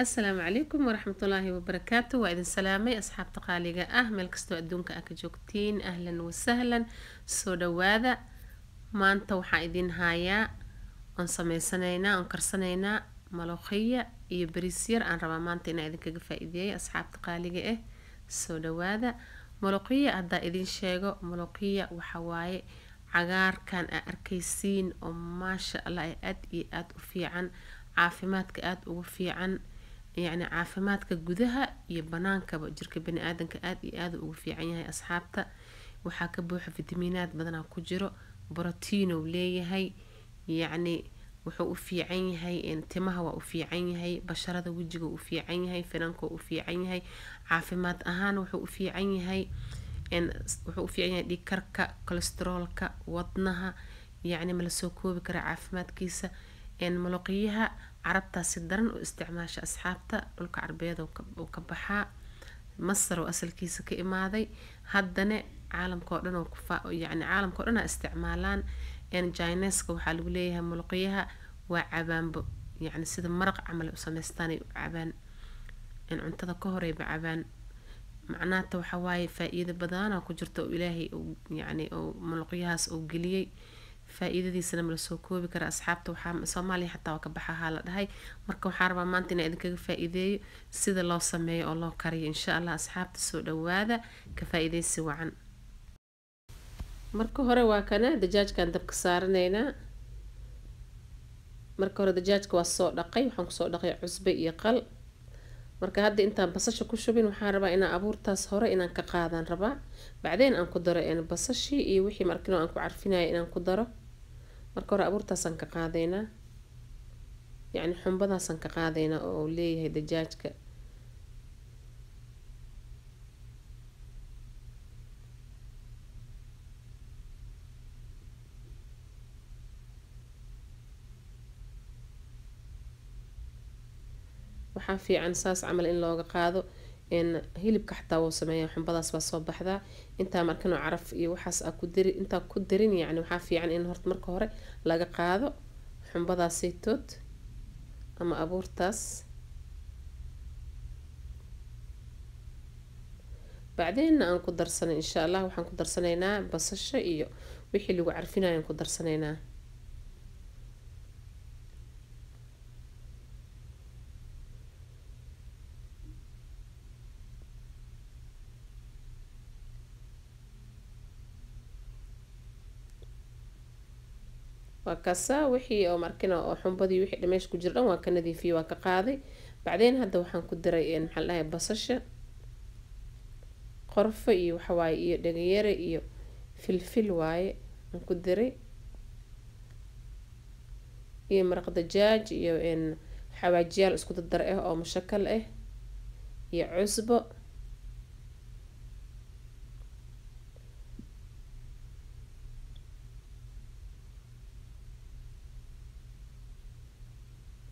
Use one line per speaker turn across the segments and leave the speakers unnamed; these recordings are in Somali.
asalaamu calaykum waraxmatullaahi wabarakaatu waa idin salaamay asxaabta qaaliga ah. Meel kastoo adduunka aa ka joogtiin ahlan wasahlan soo dhawaada maanta waxaa idin hayaa oon sameysanaynaa oon karsanaynaa maloqiya iyo bariis yar. Aan rabaa maanta inaa idinkaga faa-iideeyay asxaabta qaaliga ah soo dhawaada maloqiya haddaa idin sheego. Maloqiya waxa waaye cagaarkan aa arkaysiin oo maasha allah ee aada iyo aada u fiican caafimaadka aada ugu fiican يعني عافماتك جذها يبنانك جرك بني آدم كآدي آدم وفي عينها أصحابته وحاك بوح فيتامينات بدنا كجرو بروتين ولي هاي يعني وحو في عيني هاي انتمها وفي عيني هاي بشرة وجهه وفي عيني هاي فرنكو وفي عيني هاي عافمات أهان وحو في عيني هاي إن وحو في عيني دي كركا كوليسترول كا وطنها. يعني ملسوكو بكرة عافمات كيسة. إن ملقيها carabtaasi daran u isticmaasha asxaabta dhulka carbeed uu ka baxaa. Masar oo asalkiisa ka imaaday. Haddana caalamka oo dhan yani caalamka o dhan isticmaalaan. Jineska waxaa lagu leeyahay maloqiyaha waa cabaanbo. Yacni sida maraq camal u sameystaan ay u cabaan. Cuntada ka horeyba cabaan. Macnaata waxaa waaye faa-iido badana ku jirta oo ilaahay yani maloqyahaas uu geliyey faa-iidadiisana ma la soo koobi kara asxaabta. Waxaa soomaaliya xataa waa ka baxahaa la dhahay marka waxaa rabaa maanta inaa idinkaga faa-iideeyo sida loo sameeyo oo loo kariyo. Insha allah asxaabta soo dhawaada ka faa-iideysi wacan. Marka hore waa kana dajaajkan dabka saaranaynaa. Marka hore dajaajka waa soo dhaqay. Waxaan ku soo dhaqay cusbe iyo qal. Marka hadda intaan basasha ku shubin waxaan rabaa inaan abuurtaas hore inaan ka qaadaan rabaa. Bacdeen aan ku daro basashii iyo wixii markino aan ku carfinaya inaan ku daro marka hore abuurtaasaan ka qaadaynaa yacni xumbadaasaan ka qaadaynaa oo leeyahay dajaajka. Waxaa fiican saas camal in looga qaado hilibka xataa wuu sameeya xumbadaas baa soo baxdaa. Intaa markanoo caraf iyo waxaas aa ku intaa ku darin yacni waxaa fiican in horta marka hore laga qaado xumbadaasaytood ama abuurtaas. Bacdeenna aan ku darsanay insha allah waxaan ku darsanaynaa basasho iyo wixii lagu carfinaya aan ku darsanaynaa waa kasaa wixii oo markina oo xumbadii wixii dhameesh ku jira dhan waa ka nadiifiyey waa ka qaaday. Bacdeen hadda waxaan ku diray maxaa dhahay basasha qorfo iyo waxawaaye iyo dhagayare iyo filfil waaye aan ku diray. Iyo maraq dajaaj iyo xawaajiyaal isku dardar ah oo mushakal ah iyo cusbo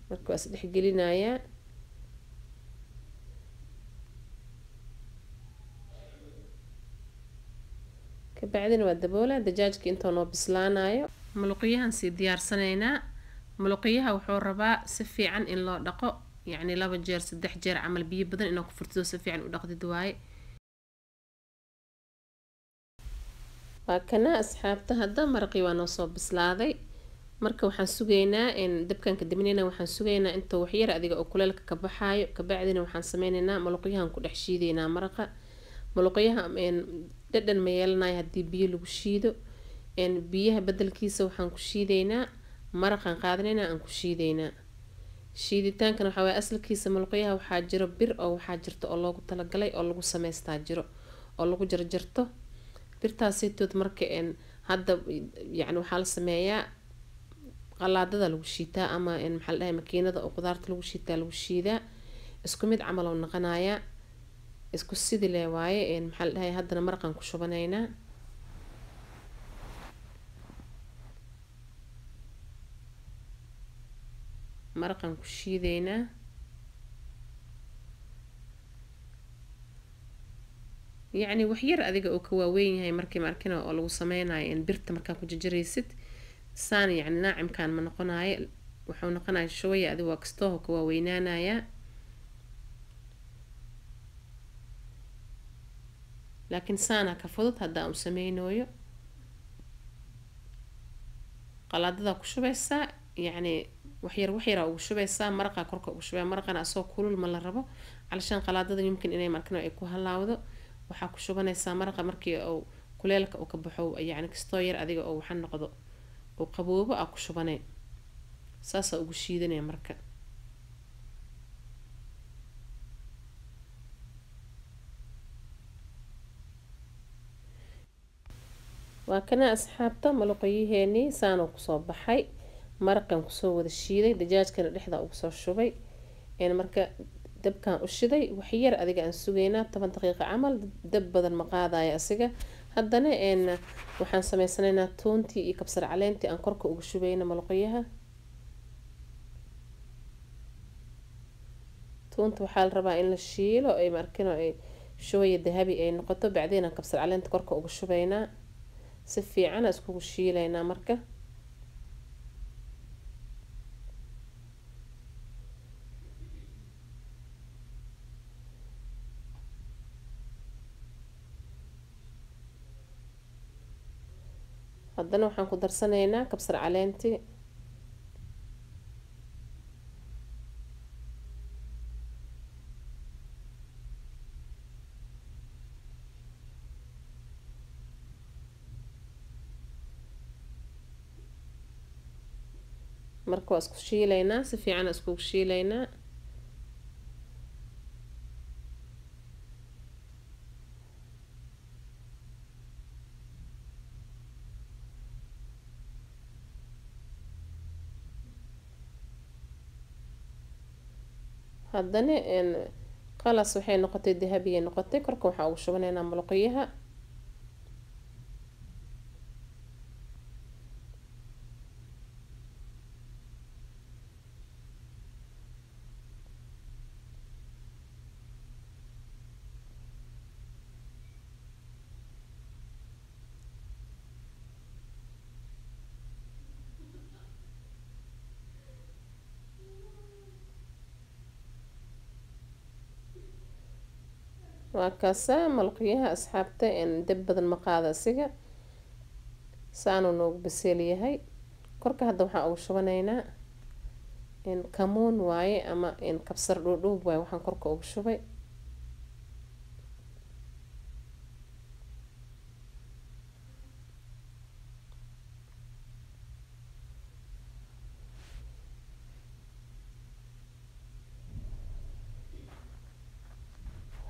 marka waa isdhex gelinayaa kabacdina waa daboolaa dajaajka intoo noo bislaanayo. Muluqiyahan sii diyaarsanaynaa. Muluqiyaha wuxuu rabaa si fiican in loo dhaqo yacni laba jeer saddex jeer camal biyo badan inaa ku furtido si fiican u dhaqdid waaye. Waa kana asxaabta hadda maraqii waa noo soo bislaaday marka waxaan sugaynaa dabkan ka daminayna waxaan sugaynaa intuu waxyar adiga oo kuleelka ka baxaayo. Kabacdina waxaan sameynaynaa maluqyahan ku dhex shiidaynaa maraqa. Maluqyaha dhadhan ma yeelanayo haddii biyo lagu shiido. Biyaha bedelkiisa waxaan ku shiidaynaa. Maraqaan qaadanaynaa aan ku shiidaynaa. Shiiditaankan waxaa waye asalkiisa maluqyaha waxaa jiro bir oo waxaa jirto oo loogu talagalay oo lagu sameystaa jiro oo lagu jarjarto. Birtaasitood marka hadda yacni waxaa la sameeyaa qalaadada lagu shiitaa ama maxaa la dhahay makiinada oo qudaarta lagu shiitaa lagu shiidaa. Isku mid camal oo noqonayaa isku sidi le waaye maxaa la dhahay haddana maraqan ku shubanaynaa. Maraqan ku shiideynaa. Yacni waxyar adiga oo ka waaweyn yahay markii markina oo lagu sameynayo birta markaa ku jajaraysid سان يعني ناعم كان منقناي وحو نقناي شوية اذي واكستوه كوا وينانايا لكن سانا كفضت هدا أم سمينويو قلادة دا كشو بيسا؟ يعني وحير وحيرة وشو بيسا؟ مرقا كوركا وشو بيسا؟ مرقا ناسو كولو الملربو علشان قلادة دا يمكن إني مالكنو ايكو هلاوذو وحاكو شو بنايسا مرقا مركي أو كليلك أو كبحو يعني كستوير اذيق أو حن uu qaboobo aa ku shubanay saasaa ugu shiidanaya marka. Waa kana asxaabta maluqayaheenii saanuu ku soo baxay maraqan ku soo wada shiiday dajaajkana dhexdaa ugu soo shubay. Marka dabkan u shiday waxyar adiga aan sugaynaa toban daqiiqa camal dab badan ma qaadaya asiga haddana waxaan sameysanaynaa toontii iyo kabsar caleentii aan korka uga shubayna maluqayaha toonta waxaa la rabaa in la shiilo ay markino ay shooya dahabi ay noqoto bacdeen kabsar caleenta korka uga shubaynaa si fiicana iskugu shiilaynaa marka haddana waxaan ku darsanaynaa kabsar caleentii marka waa isku shiilaynaa si fiican iskugu shiilaynaa haddana qalas waxay noqotay dahabiyay noqotay. Korka waxaa ugu shubanaynaa maluqiyaha waa kaasaa malqiyaha asxaabta dab badan ma qaada asiga. Saanuu noogu baseel yahay. Korka hadda waxaa ugu shubanaynaa kamuun waaye ama kabsar dhuudhuub waaye waxaan korka ugu shubay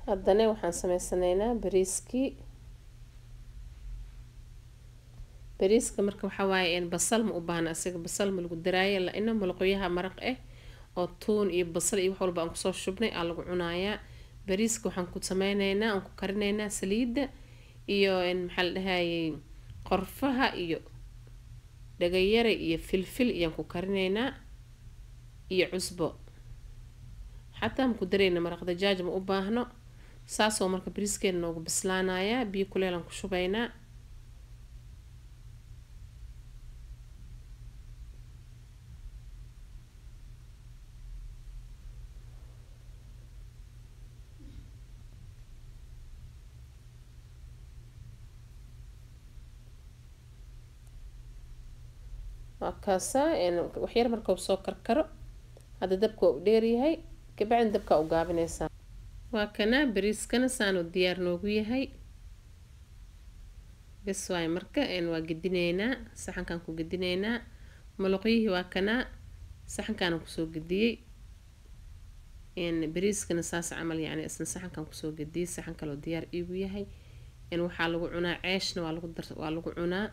haddana waxaan sameysanaynaa bariiskii. Bariiska marka waxaa waaye basal ma u baahna asiga basal ma lagu daraayo la-ina malqoyaha maraq ah oo tuun iyo basal iyo wax walba aan ku soo shubnay aa lagu cunayaa bariiska waxaan ku sameyneynaa aan ku karinaynaa saliidda iyo maxaa la dhahayay qorfaha iyo dhagayare iyo filfil iyaan ku karinaynaa iyo cusbo. Xataa maku darayna maraq dajaaj ma u baahno saasoo marka bariiskeena noogu bislaanayaa biyo kuleelaan ku shubaynaa waa kaasaa waxyar marka uu soo karkaro hadda dabka u dheeryahay kabacdin dabkaa u gaabinaysaa waa kana bariiskana saanu diyaar noogu yahay. Bes waay marka waa gedineynaa saxankaan ku gedineynaa maloqyihii waa kanaa saxankaanan ku soo gediyey bariiskana saas camal yani isna saxankaan ku soo gediyey saxan kaloo diyaar iigu yahay. Waxaa lagu cunaa ceeshna waa lagu cunaa.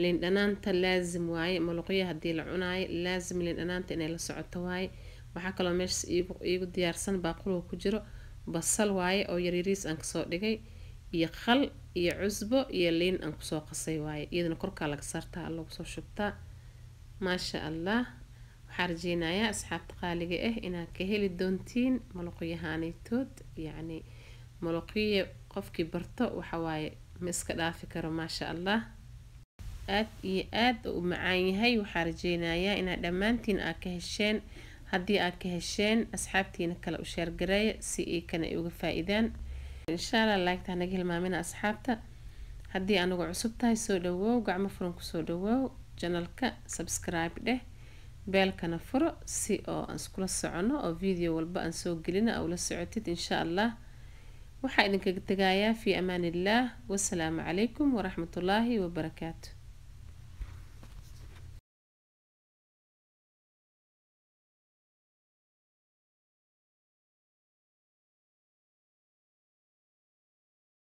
Liin dhanaanta laazim waaye maloqyaha haddii la cunaayo laazim liin dhanaanta inay la socoto waaye. Waxaa kaloo meeshas iigu diyaarsan baaqulow ku jiro basal waaye oo yaryariis aan ka soo dhigay iyo khal iyo cusbo iyo liin aan ku soo qasay waaye. Iyadana korkaa laga saartaa lagu soo shubtaa. Maasha allah waxaa rajeynayaa asxaabta qaaliga ah inaad ka heli doontiin maloqyahaaneytood yacni maloqyo qofkii barto waxawaaye ma iska dhaafi karo maasha allah. Aad iyo aad u macaan yahay. Waxaa rajeynayaa inaad dhammaantiin aad ka hesheen haddii aad ka hesheen asxaabtiina kale u sheergareeya si ay kana ay uga faa-iidaan insha allah laagta hanaga hilmaamina asxaabta. Haddii anigu cusub tahay soo dhawoow gacmo furan ku soo dhawoow janalka subscribe dheh beelkana furo si oo aan iskula socono oo video walba aan soo gelina aa ula socotid insha allah waxaa idinkaga tegayaa fii amaan illaah wasalaamu calaykum waraxmatullaahi wabarakaatu